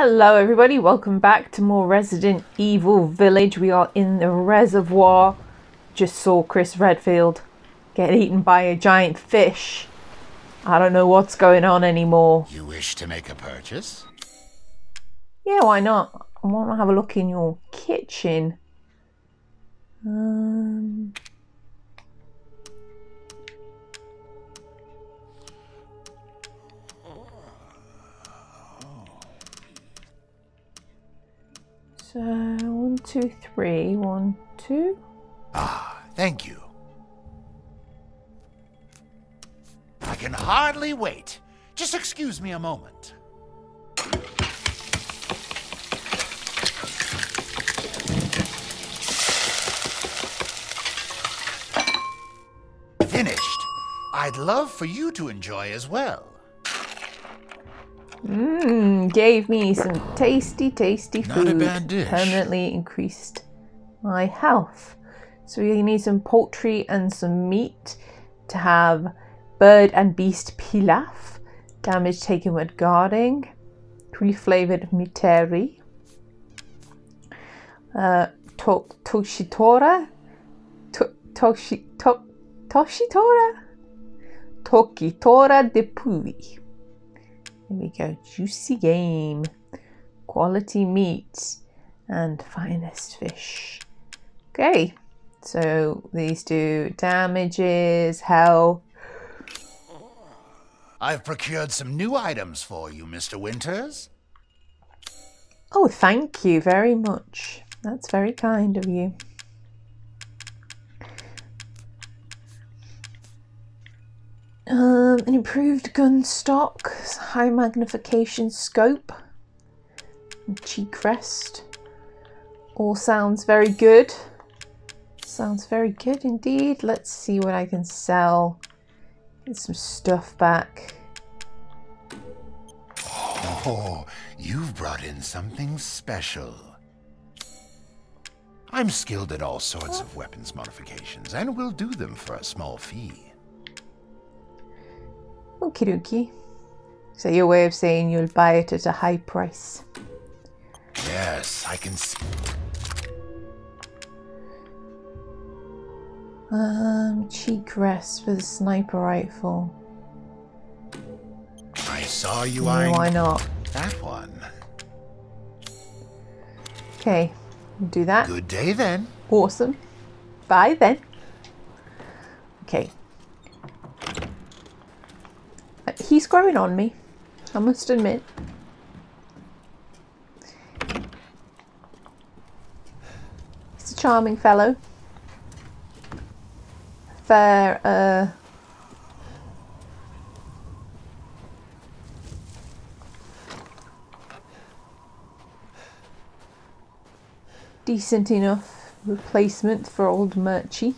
Hello everybody, welcome back to more Resident Evil Village. We are in the reservoir. Just saw Chris Redfield get eaten by a giant fish. I don't know what's going on anymore. You wish to make a purchase? Yeah, why not? I want to have a look in your kitchen. Um... So, one, two, three, one, two. Ah, thank you. I can hardly wait. Just excuse me a moment. Finished. I'd love for you to enjoy as well. Mmm, gave me some tasty, tasty food. Permanently increased my health. So we need some poultry and some meat to have bird and beast pilaf, damage taken when guarding, truly flavored miteri, uh, to- toshitora, to- toshi- to- toshitora, tokitora de pui. There we go. Juicy game. Quality meat and finest fish. Okay. So these do damages, health. I've procured some new items for you, Mr. Winters. Oh, thank you very much. That's very kind of you. Um, an improved gun stock, high magnification scope, cheek rest. All sounds very good. Sounds very good indeed. Let's see what I can sell. Get some stuff back. Oh, you've brought in something special. I'm skilled at all sorts of weapons modifications, and will do them for a small fee. Okie dokie. So your way of saying you'll buy it at a high price. Yes, I can see. Um, cheek rest for the sniper rifle. I saw you Yeah, eyeing why not? that one. Okay, we'll do that. Good day then. Awesome. Bye then. Okay. He's growing on me, I must admit. He's a charming fellow. Fair, uh, decent enough replacement for old Murchie.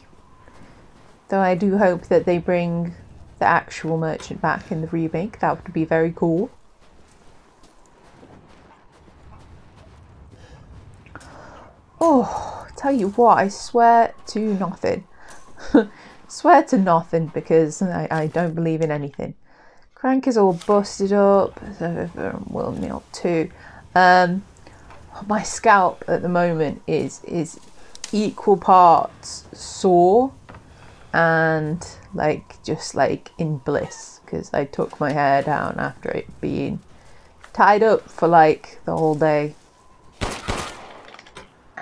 Though I do hope that they bring the actual merchant back in the remake. That would be very cool. Oh, tell you what, I swear to nothing. swear to nothing because I, I don't believe in anything. Crank is all busted up. So will Meal too. Um, my scalp at the moment is is equal parts sore and like just like in bliss because I took my hair down after it being tied up for like the whole day.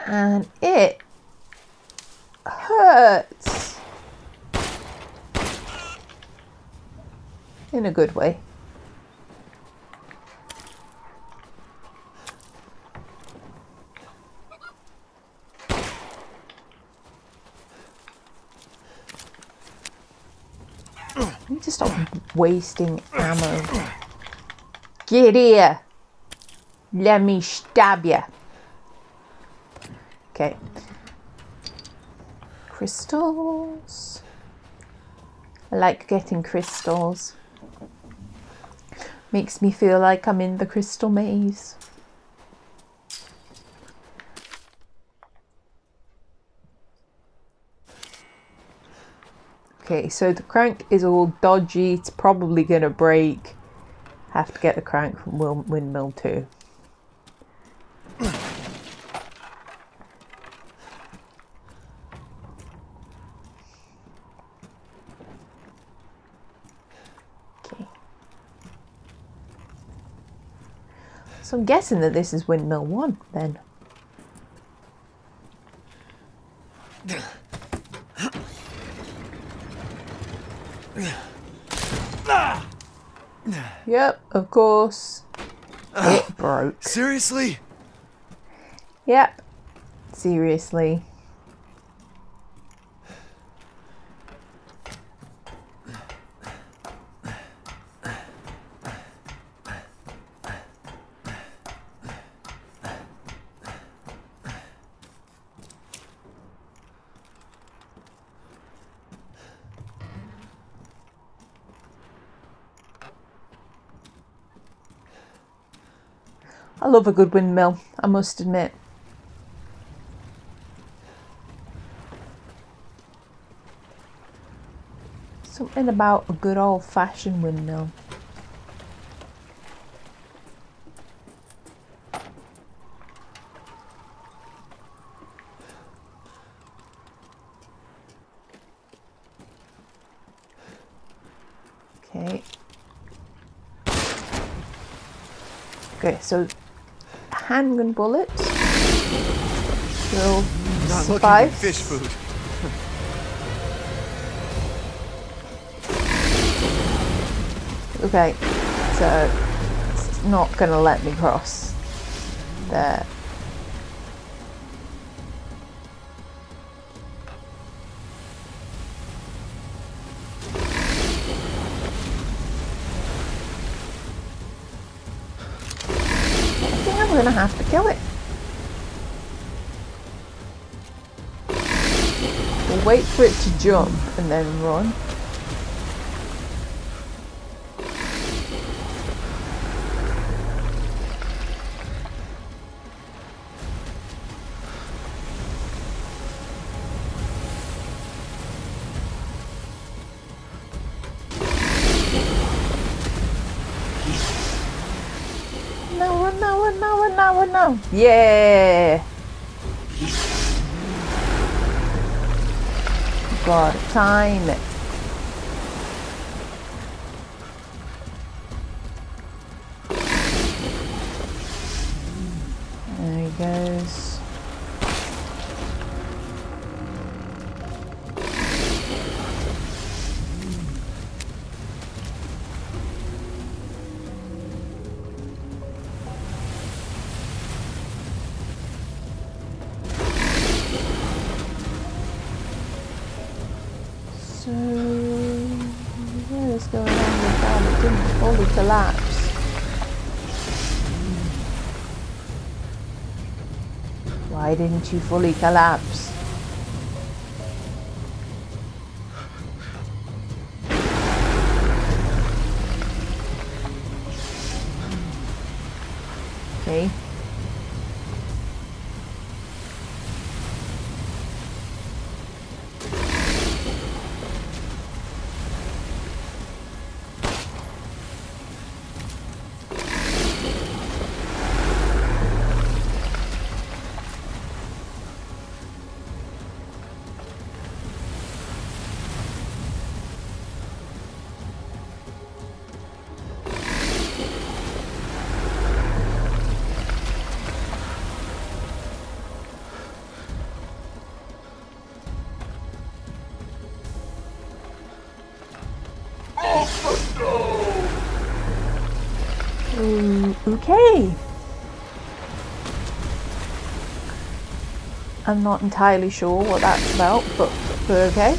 And it hurts. In a good way I need to stop wasting ammo. Get here. Let me stab you. Okay. Crystals. I like getting crystals. Makes me feel like I'm in the crystal maze. Okay, so the crank is all dodgy. It's probably going to break. Have to get the crank from Windmill 2. So I'm guessing that this is windmill one then. Yep, of course. It broke. Seriously? Yep. Seriously. Love a good windmill, I must admit. Something about a good old fashioned windmill. Okay. Okay, so handgun bullets will Not looking fish food. Okay, so it's not going to let me cross there. Kill it. We'll wait for it to jump and then run. Now. Yeah. Gotta time it. Fully collapse. Why didn't you fully collapse? I'm not entirely sure what that's about, but, but okay.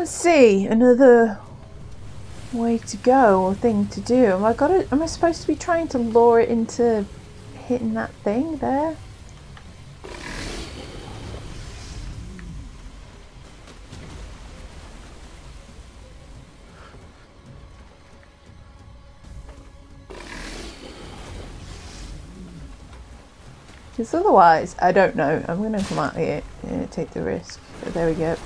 Can't see another way to go or thing to do. Am I got Am I supposed to be trying to lure it into hitting that thing there. Because otherwise, I don't know. I'm going to come out here and take the risk. But there we go.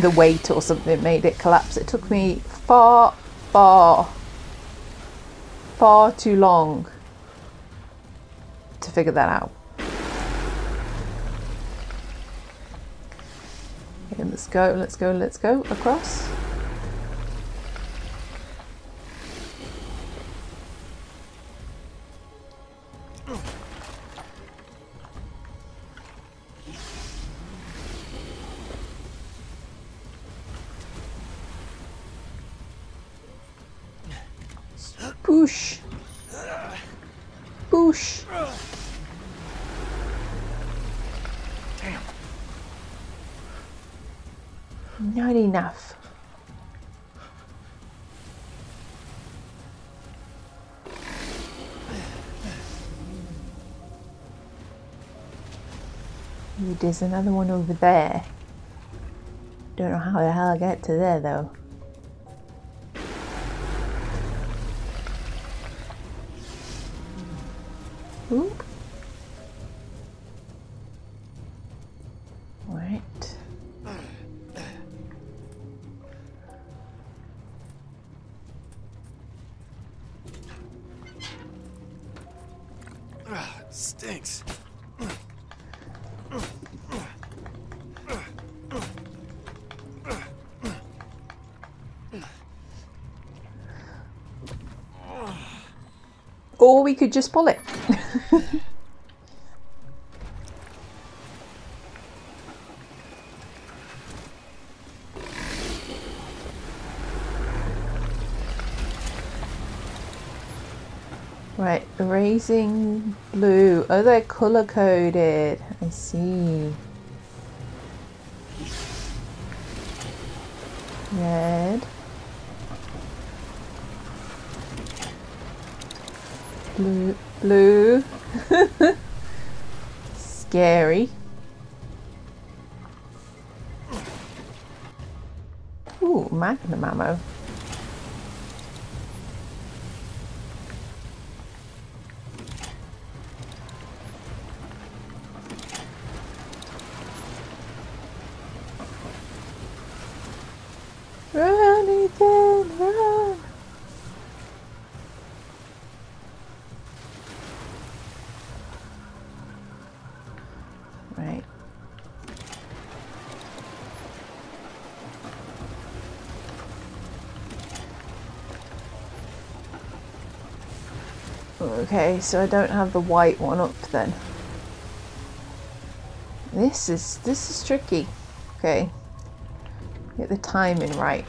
The weight or something made it collapse. It took me far, far, far too long to figure that out. Okay, let's go, let's go, let's go across. Boosh. Boosh. Damn. Not enough. Ooh, there's another one over there. Don't know how the hell I get to there though. Could just pull it. right, erasing blue. Oh, they're color coded. I see. Red. Blue. Blue. Scary. Ooh, magnum ammo. Run, Ethan, run! Right. Okay, so I don't have the white one up then. This is this is tricky. Okay. Get the timing right.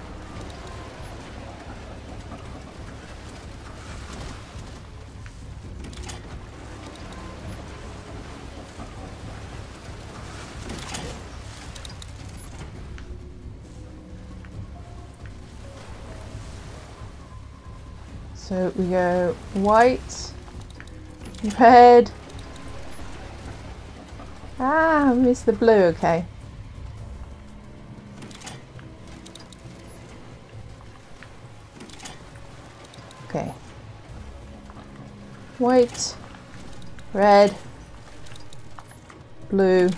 So we go white, red. Ah, I missed the blue, okay. Okay. White, red, blue.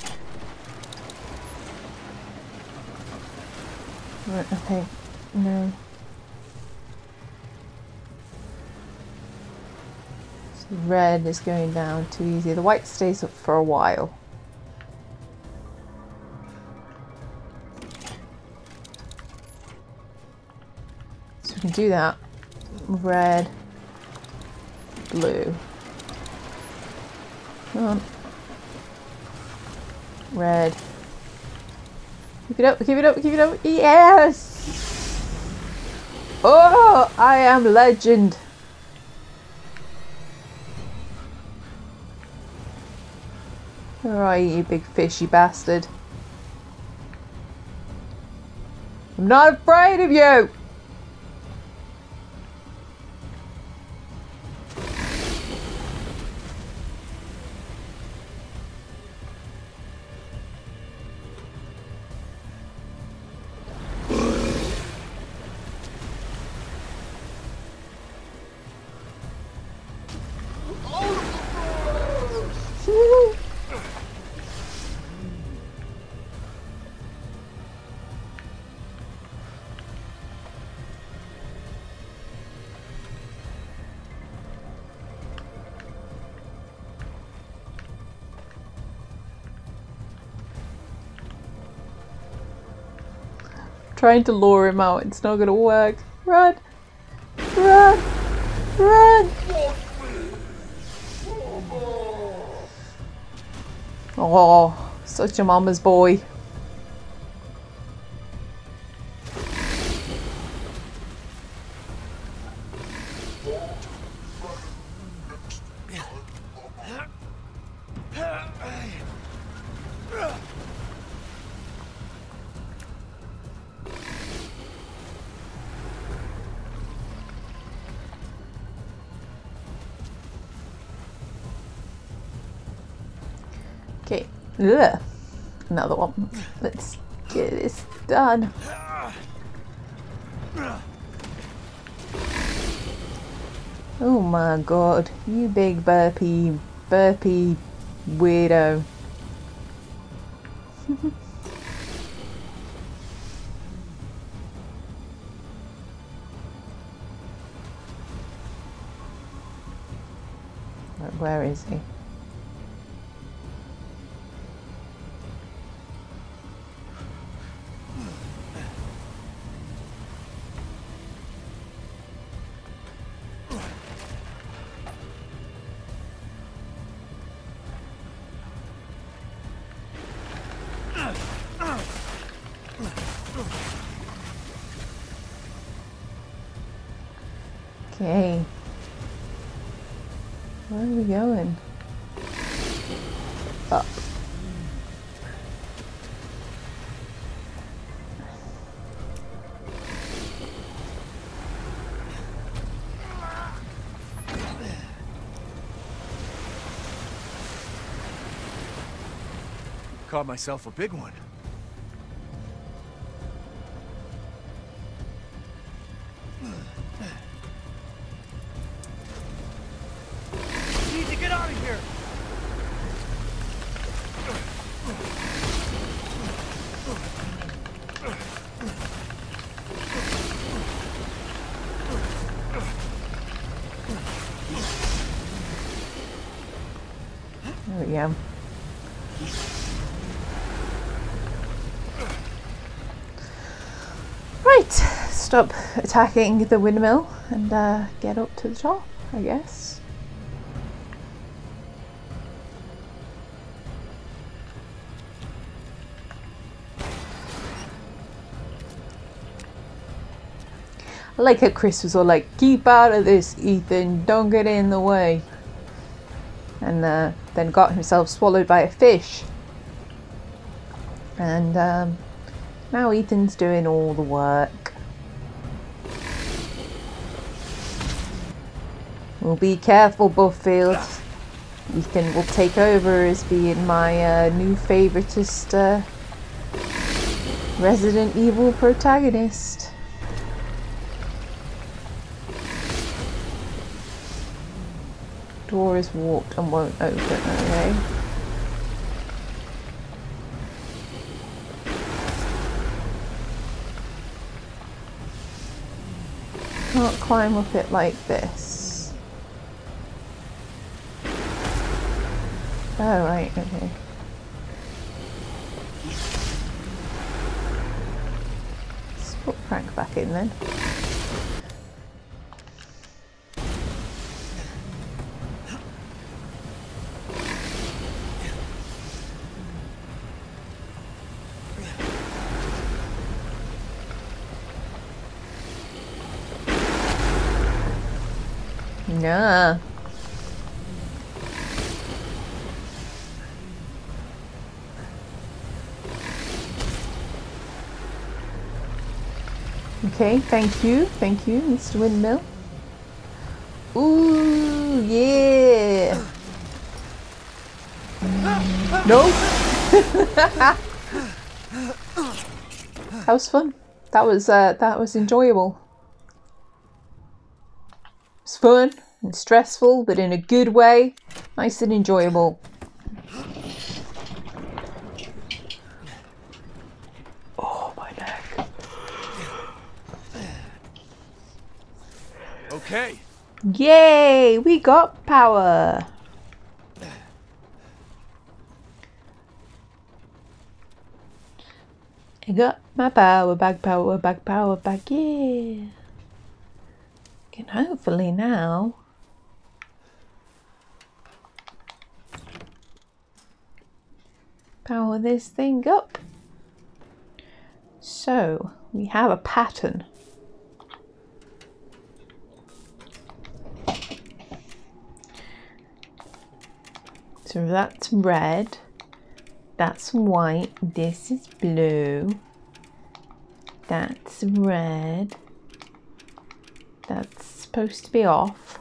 Okay, no. Red is going down too easy. The white stays up for a while. So we can do that. Red, blue. Come on. Red. Keep it up, keep it up, keep it up. Yes! Oh, I am legend. Alright, you big fishy bastard. I'm not afraid of you! Trying to lure him out. It's not gonna work. Run! Run! Run! Oh, such a mama's boy. Oh my god. You big burpy, burpy weirdo. Where is he? Where are we going? Up. Caught myself a big one. Attacking the windmill and uh, get up to the top, I guess. I like how Chris was all like, keep out of this, Ethan, don't get in the way. And uh, then got himself swallowed by a fish. And um, now Ethan's doing all the work. Well, be careful, Buffield. Ethan will take over as being my uh, new favoritist uh, Resident Evil protagonist. Door is warped and won't open, okay? Can't climb up it like this. Oh, right, okay. Let's put Frank back in then. Okay, thank you, thank you, Mr. Windmill. Ooh, yeah. No. that was fun. That was uh, that was enjoyable. It's fun and stressful, but in a good way. Nice and enjoyable. Oh, my neck. Okay. Yay! We got power! I got my power back, power back, power back, yeah. Can hopefully now power this thing up. So we have a pattern. So that's red, that's white, this is blue, that's red, that's supposed to be off,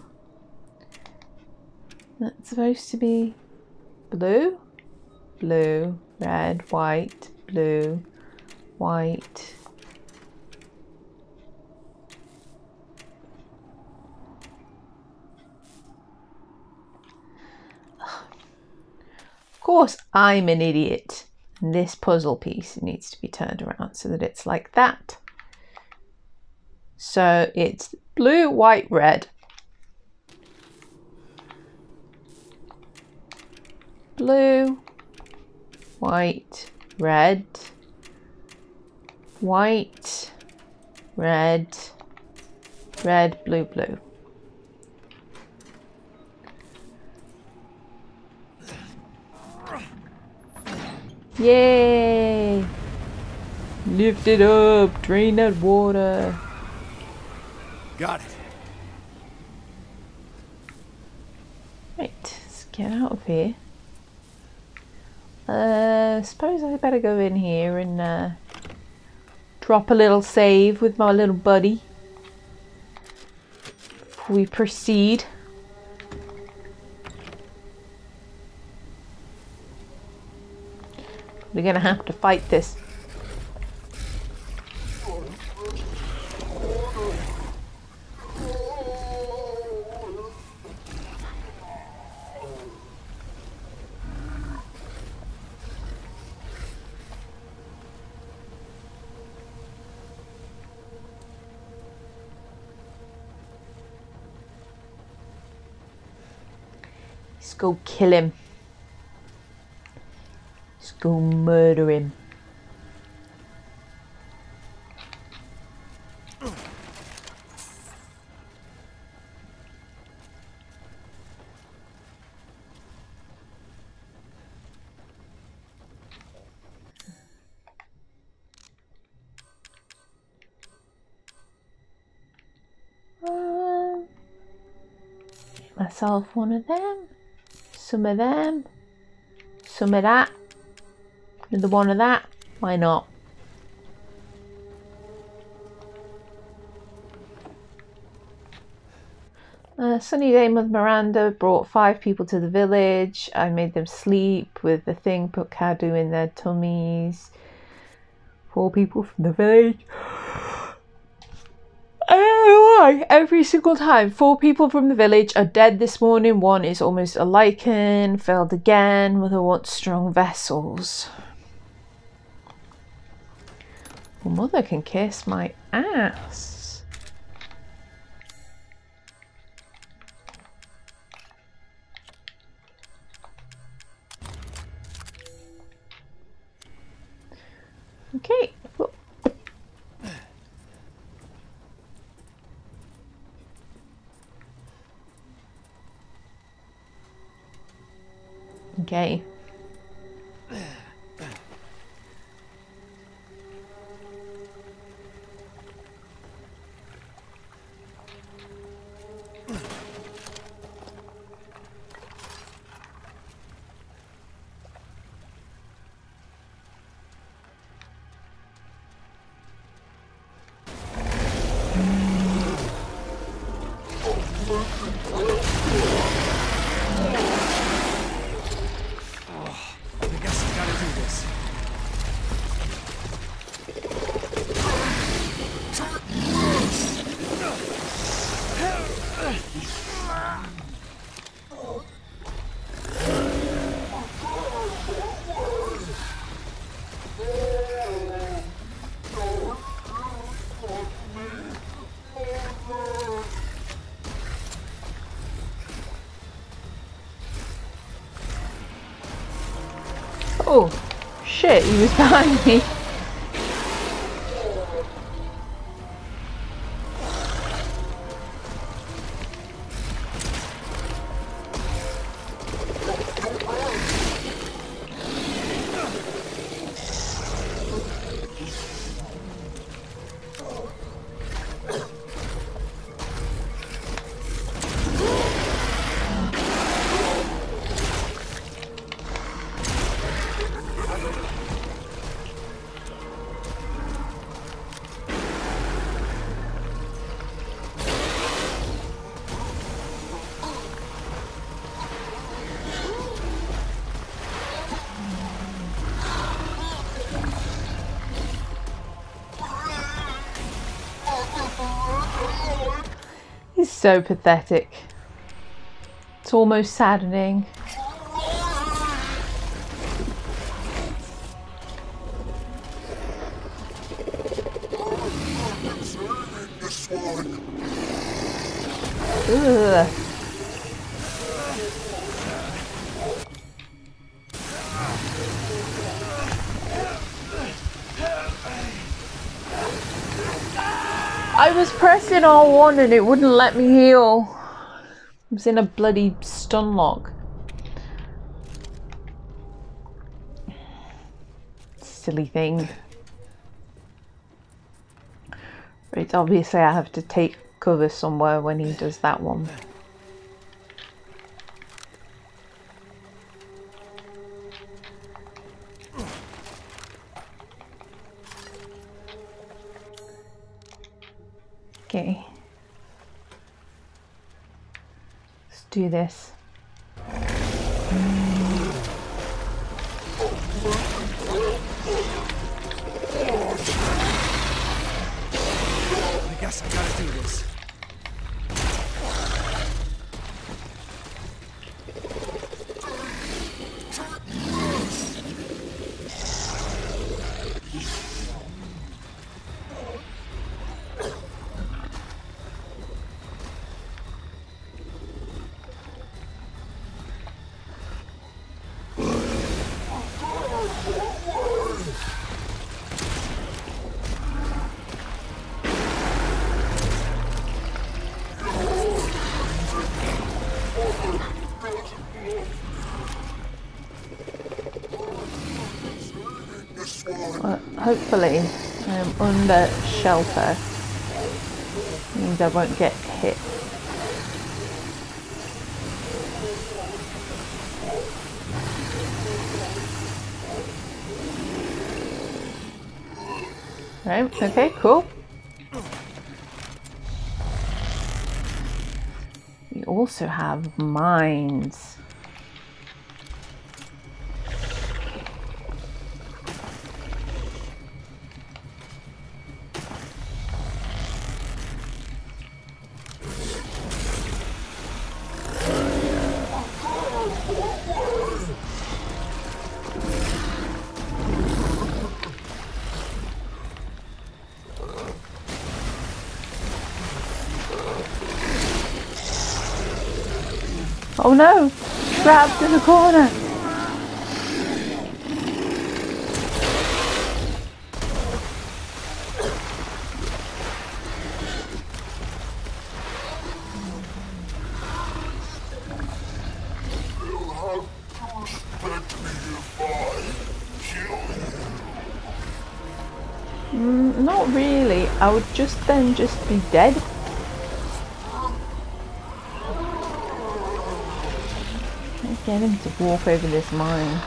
that's supposed to be blue, blue, red, white, blue, white. Course, I'm an idiot. And this puzzle piece needs to be turned around so that it's like that. So it's blue, white, red. Blue, white, red, white, red, red, blue, blue. Yay! Lift it up, drain that water. Got it. Right, let's get out of here. Uh, suppose I better go in here and uh, drop a little save with my little buddy before we proceed. We're gonna have to fight this. Let's go kill him. Go murder him. Myself one of them, some of them, some of that, another one of that. Why not? Uh, sunny day with Miranda brought five people to the village. I made them sleep with the thing, put Cadou in their tummies. Four people from the village. Why? Every single time. Four people from the village are dead this morning. One is almost a Lycan, failed again. Mother wants strong vessels. Well, mother can kiss my ass. Okay. Okay. He was behind me. So pathetic. It's almost saddening. I was pressing R1 and it wouldn't let me heal. I was in a bloody stun lock. Silly thing. Right, obviously I have to take cover somewhere when he does that one. Do this. Hopefully I'm um, under shelter. Means I won't get hit. Right, okay, cool. We also have mines. No! Trapped in the corner! Mm, not really. I would just then just be dead. Him to walk over this mine.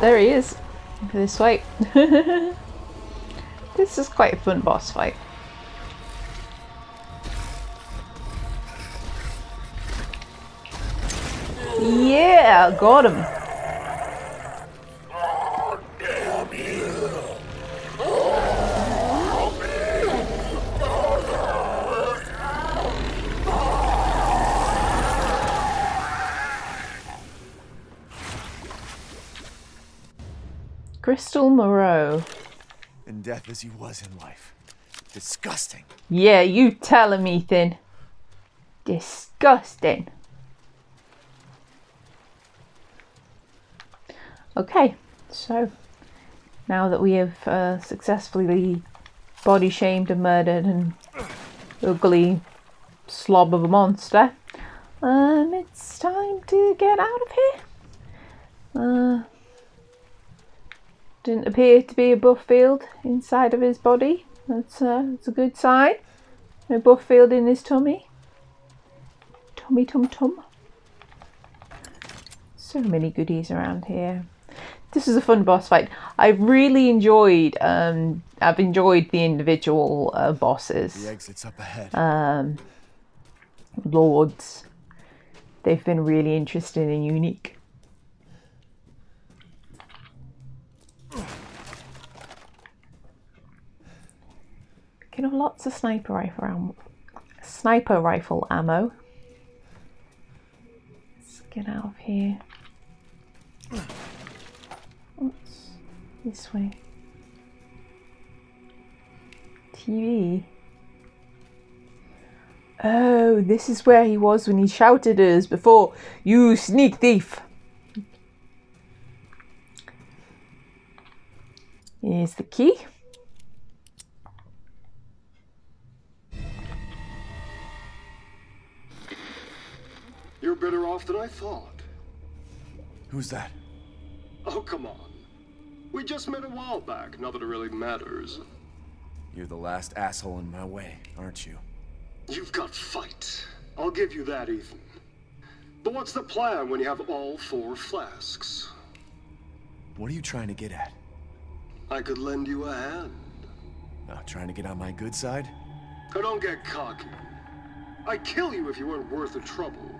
There he is. This fight. this is quite a fun boss fight. Yeah, got him. Death as he was in life. Disgusting. Yeah, you tell him, Ethan. Disgusting. Okay, so now that we have uh, successfully body shamed and murdered and ugly slob of a monster. Um, it's time to get out of here. Uh, didn't appear to be a buff field inside of his body. That's, uh, that's a good sign. No buff field in his tummy. Tummy tum tum. So many goodies around here. This is a fun boss fight. I've really enjoyed. Um, I've enjoyed the individual uh, bosses. The exit's up ahead. Um, lords. They've been really interesting and unique. Can have lots of sniper rifle ammo. Sniper rifle ammo. Let's get out of here. Oops. This way. TV. Oh, this is where he was when he shouted at us before. You sneak thief! Here's the key. You're better off than I thought. Who's that? Oh, come on. We just met a while back, not that it really matters. You're the last asshole in my way, aren't you? You've got fight. I'll give you that, Ethan. But what's the plan when you have all four flasks? What are you trying to get at? I could lend you a hand. Uh, trying to get on my good side? I don't get cocky. I'd kill you if you weren't worth the trouble.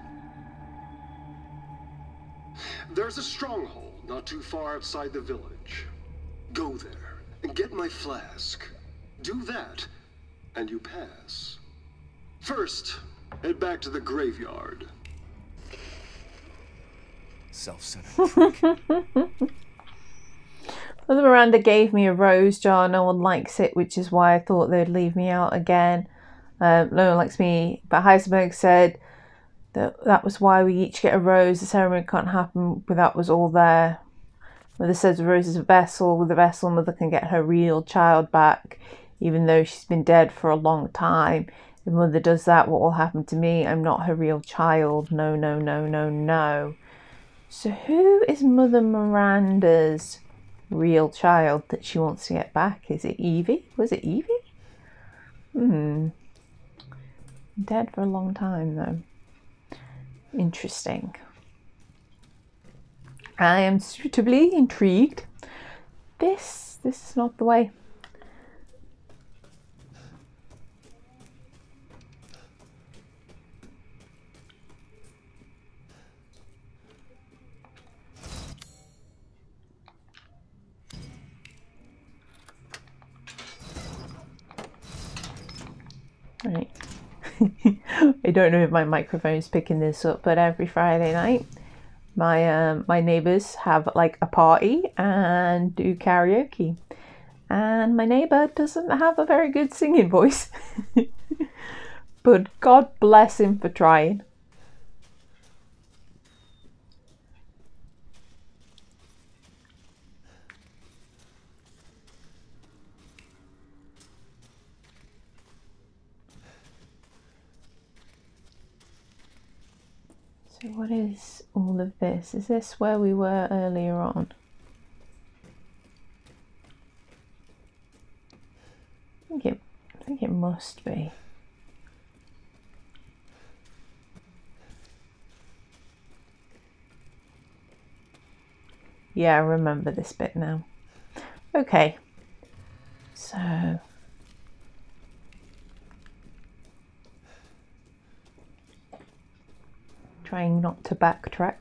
There's a stronghold not too far outside the village. Go there and get my flask. Do that, and you pass. First, head back to the graveyard. Self-centered. Mother Miranda gave me a rose jar. No one likes it, which is why I thought they'd leave me out again. Um, no one likes me. But Heisenberg said that that was why we each get a rose. The ceremony can't happen without us all there. Mother says the rose is a vessel. With the vessel, Mother can get her real child back, even though she's been dead for a long time. If Mother does that, what will happen to me? I'm not her real child. No, no, no, no, no. So, who is Mother Miranda's real child that she wants to get back? Is it Evie? Was it Evie? Hmm. Dead for a long time, though. Interesting. I am suitably intrigued. This, this is not the way. Right. I don't know if my microphone is picking this up, but every Friday night, my um, my neighbors have like a party and do karaoke, and my neighbor doesn't have a very good singing voice, but God bless him for trying. So what is all of this? Is this where we were earlier on? I think it, I think it must be. Yeah, I remember this bit now. Okay. So trying not to backtrack.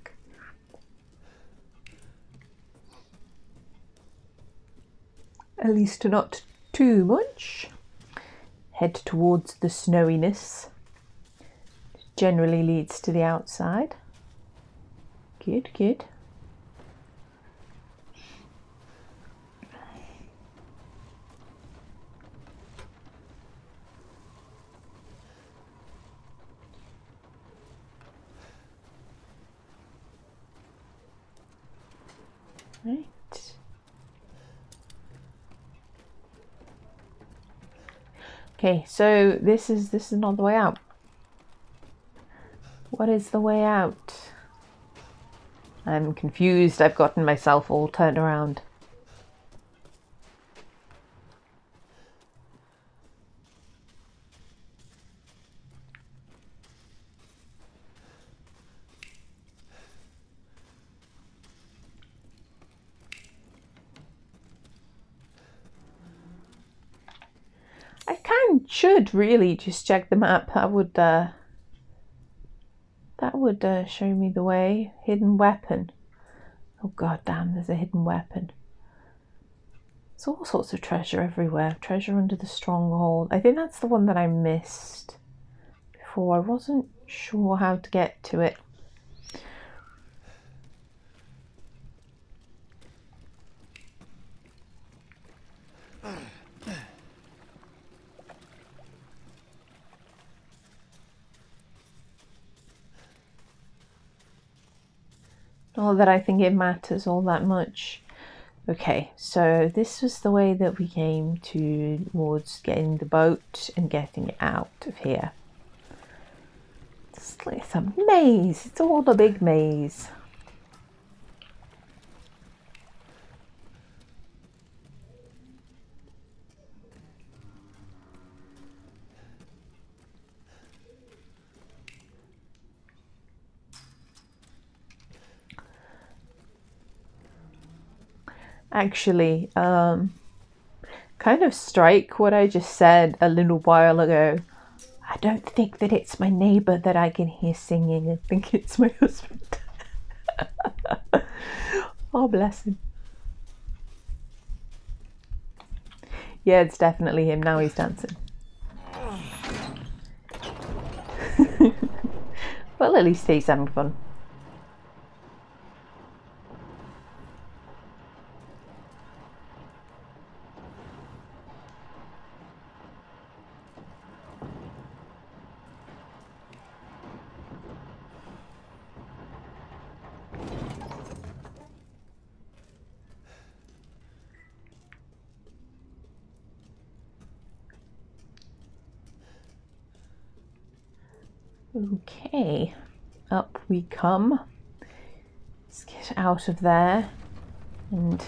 At least not too much. Head towards the snowiness. Generally leads to the outside. Good, good. Right. Okay, so this is this is not the way out. What is the way out? I'm confused. I've gotten myself all turned around. I can should really just check the map. That would uh, that would uh, show me the way. Hidden weapon. Oh god damn! There's a hidden weapon. There's all sorts of treasure everywhere. Treasure under the stronghold. I think that's the one that I missed before. I wasn't sure how to get to it. Not that I think it matters all that much. Okay, so this was the way that we came towards getting the boat and getting it out of here. It's like a maze. It's all a big maze. Actually um, kind of strike what I just said a little while ago. I don't think that it's my neighbor that I can hear singing. I think it's my husband. oh, bless him. Yeah, it's definitely him. Now he's dancing. well, at least he's having fun. Okay, up we come. Let's get out of there and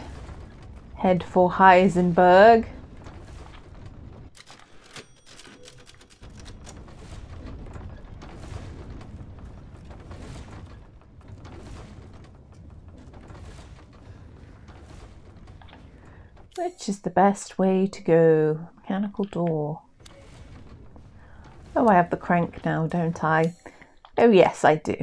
head for Heisenberg. Which is the best way to go? Mechanical door. Oh, I have the crank now, don't I? Oh, yes, I do.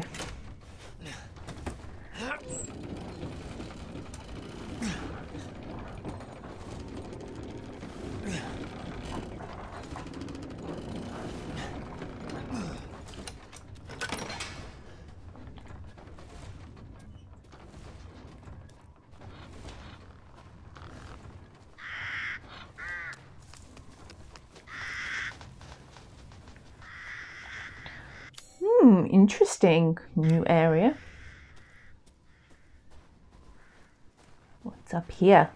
Hmm, new area. What's up here?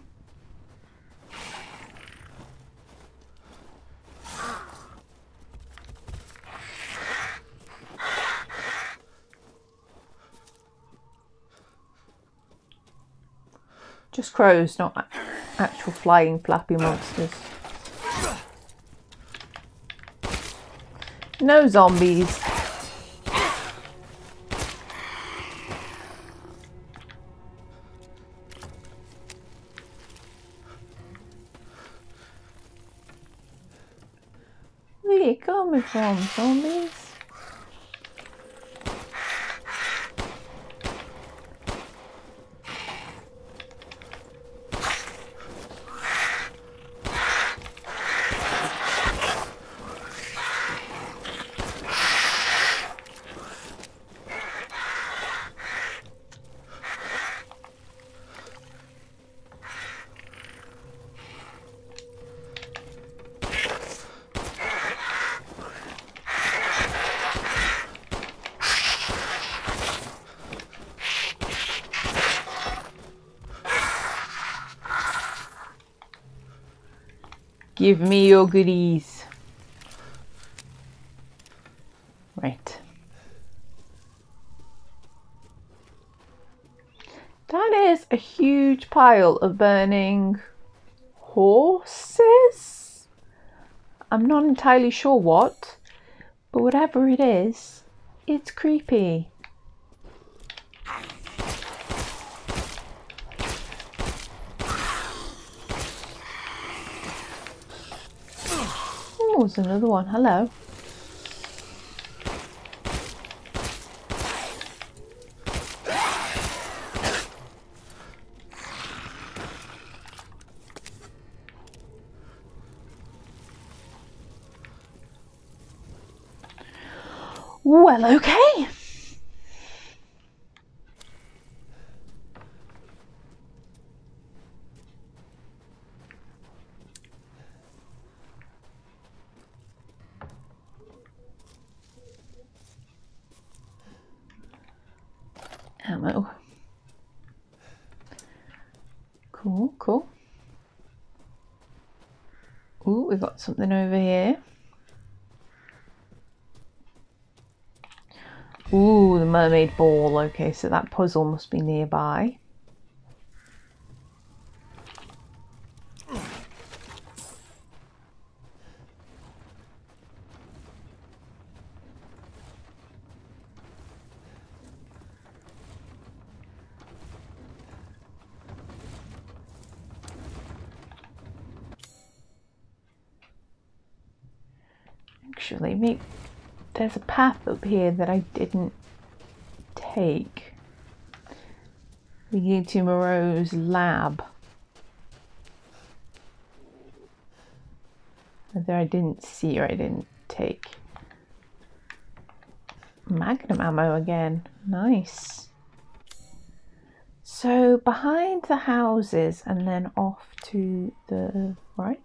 Just crows, not actual flying flappy monsters. No zombies. Coming from, zombies? Give me your goodies. Right. That is a huge pile of burning horses? I'm not entirely sure what, but whatever it is, it's creepy. There's another one. Hello. Well, okay. Ammo. Cool, cool. Ooh, we've got something over here. Ooh, the mermaid ball. Okay, so that puzzle must be nearby. Actually, maybe there's a path up here that I didn't take. Leading to Moreau's lab. Either I didn't see or I didn't take. Magnum ammo again. Nice. So behind the houses and then off to the right.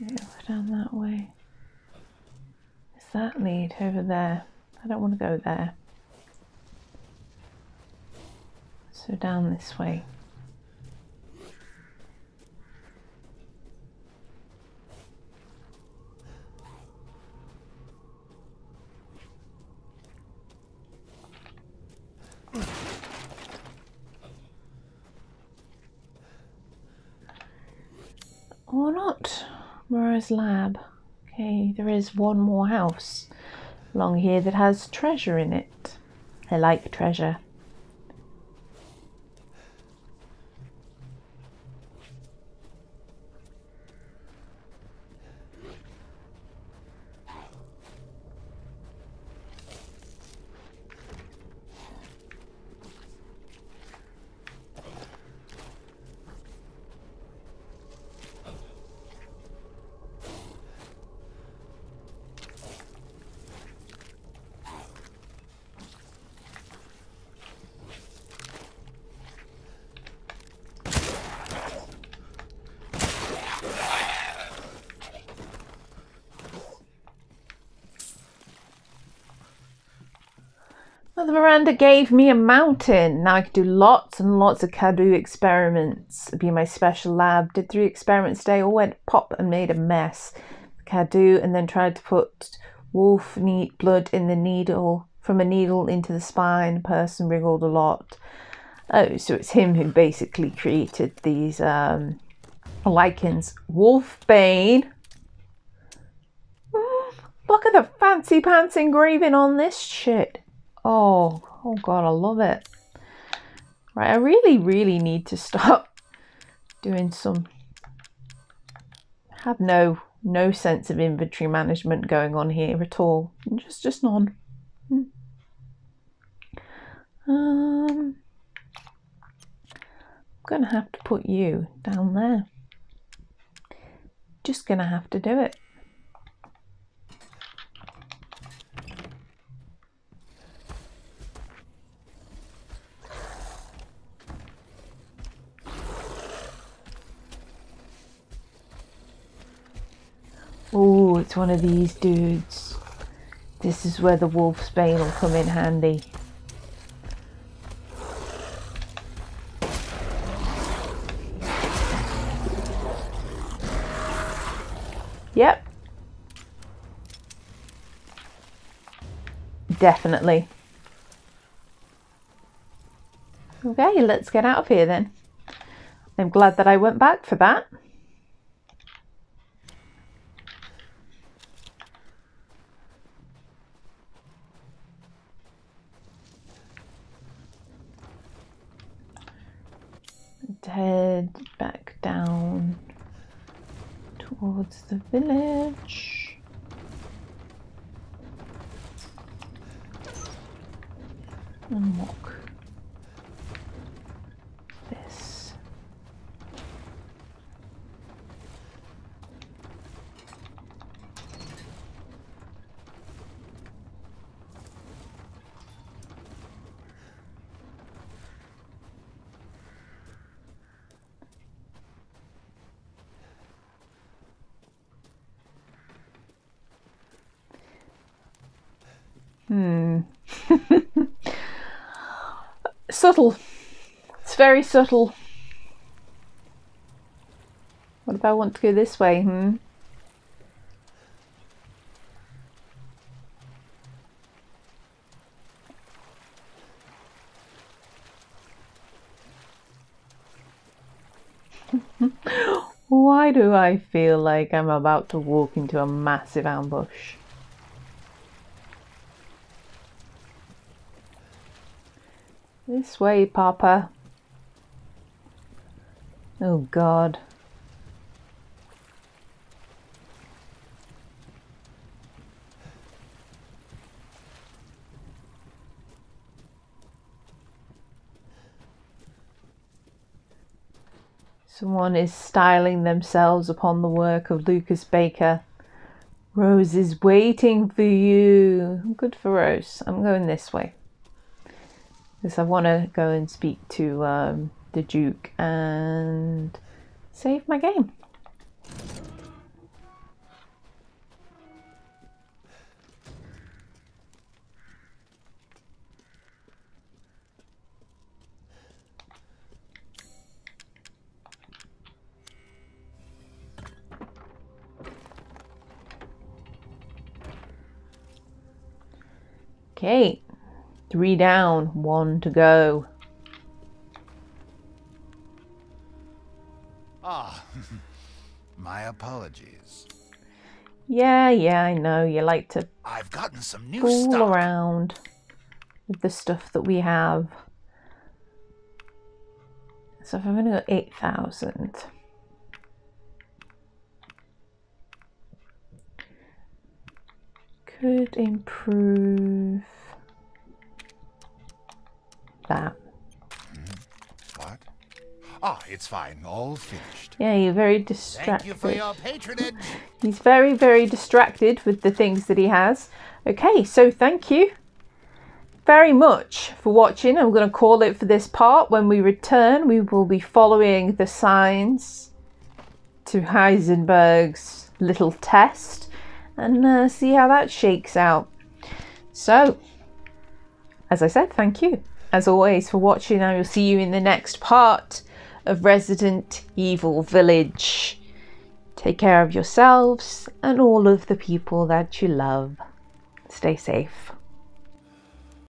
Yeah, down that way. Is that lead over there? I don't want to go there. So down this way. Or not. Moreau's lab. Okay, there is one more house along here that has treasure in it. I like treasure. Mother Miranda gave me a mountain. Now I could do lots and lots of Cadou experiments. It'd be my special lab. Did three experiments today, all went pop and made a mess. Cadou and then tried to put wolf neat blood in the needle from a needle into the spine. Person wriggled a lot. Oh, so it's him who basically created these um, Lycans. Wolfbane. Mm, Look at the fancy pants engraving on this shit. Oh, oh god, I love it. Right, I really, really need to stop doing some. Have no no sense of inventory management going on here at all. Just just none. Hmm. Um, I'm gonna have to put you down there. Just gonna have to do it. It's one of these dudes. This is where the wolf's bane will come in handy. Yep. Definitely. Okay, let's get out of here then. I'm glad that I went back for that. Head back down towards the village. Unlock this. Hmm. subtle. It's very subtle. What if I want to go this way? Hmm. Why do I feel like I'm about to walk into a massive ambush? This way, Papa. Oh, God. Someone is styling themselves upon the work of Lucas Baker. Rose is waiting for you. Good for Rose. I'm going this way because I want to go and speak to um, the Duke and save my game. Okay, three down, one to go. Ah, my apologies. Yeah, yeah, I know. You like to I've gotten some new fool stuff. around with the stuff that we have. So if I'm going to go 8,000. Could improve that. What? Ah, it's fine. All finished. Yeah, you're very distracted. Thank you for your patronage. He's very, very distracted with the things that he has. Okay, so thank you very much for watching. I'm going to call it for this part. When we return, we will be following the signs to Heisenberg's little test and uh, see how that shakes out. So, as I said, thank you as always for watching. I will see you in the next part of Resident Evil Village. Take care of yourselves and all of the people that you love. Stay safe.